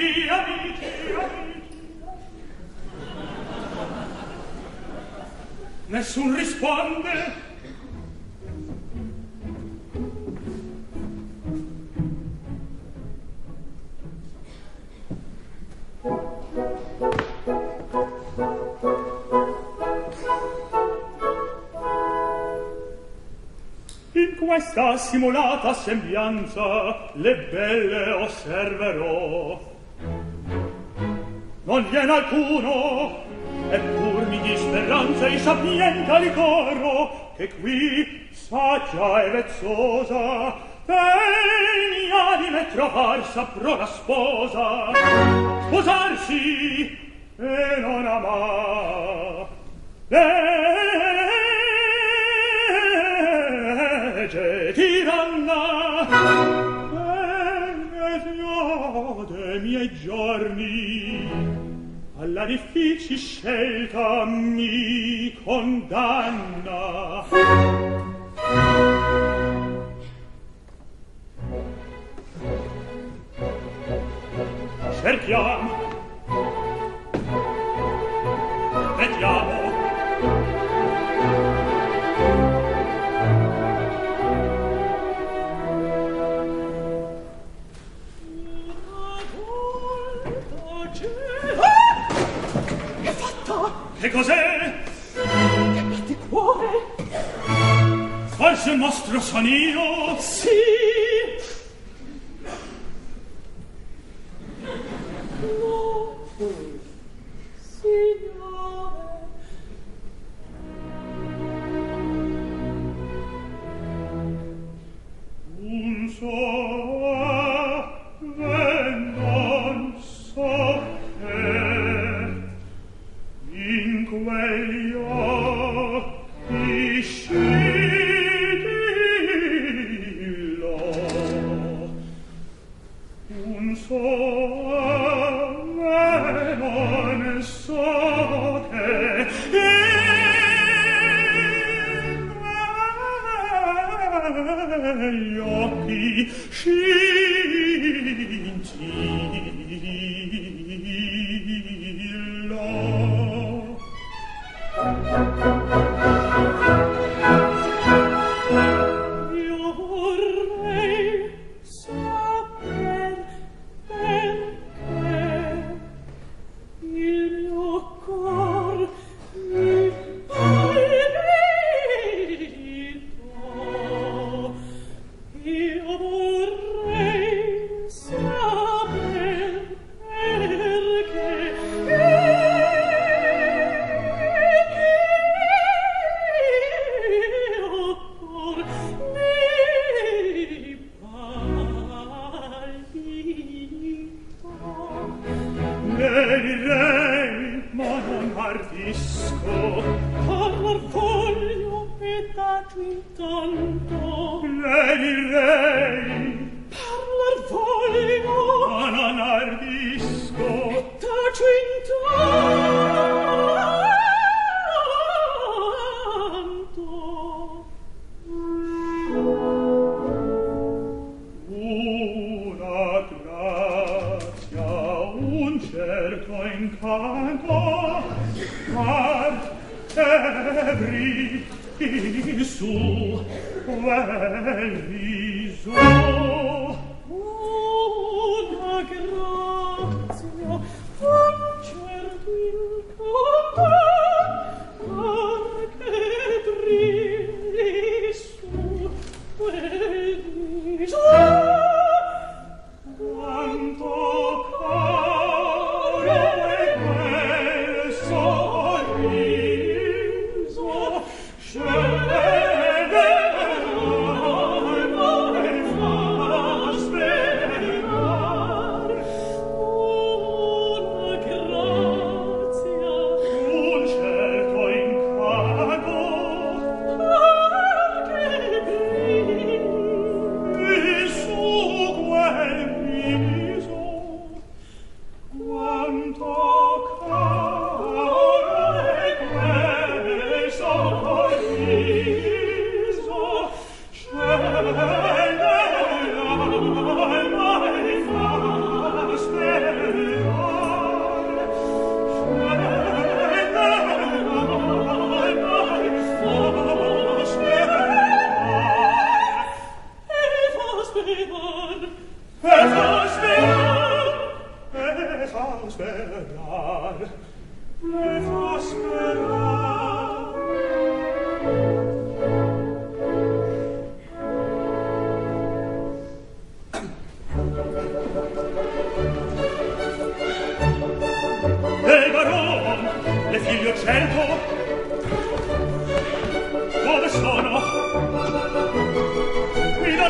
amici, amici. Nessun risponde. In questa simulata sembianza le belle osserverò non viene alcuno eppur mi di speranza e sapienta ricorro che qui saggia e vezzosa venia di me trovar saprò la sposa. Sposarsi e non amar legge tiranna e ne miei giorni alla difficil scelta mi condanna. Cerchiamo Capite cuore? Forse il nostro sonio? Sì! Oh. incanto par ebri su quel viso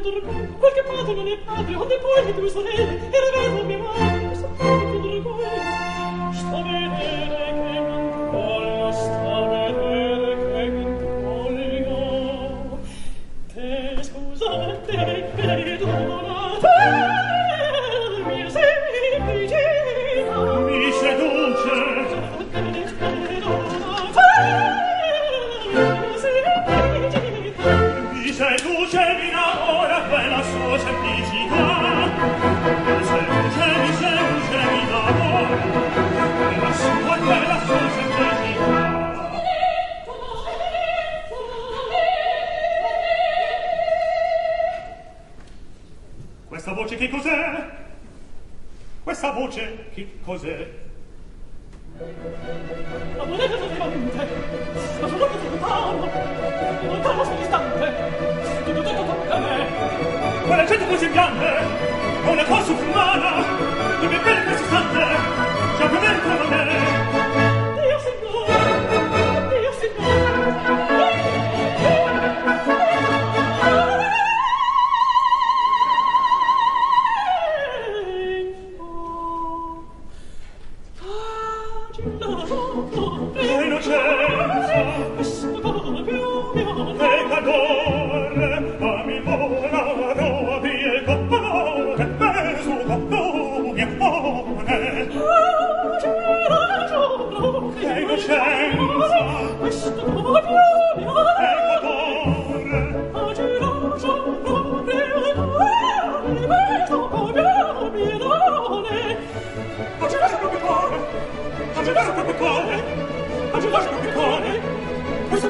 dormire padre non è padre onde poi le tue sorelle e revede mia madre sto bene questa voce che cos'è? La moneta sollevante, la sua roba lontano, lontano sull'istante, tutto tutto tocca a me. Quella gente così grande, è cosa umana, deve bene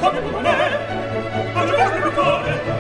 cuore, voglio cuore, voglio cuore,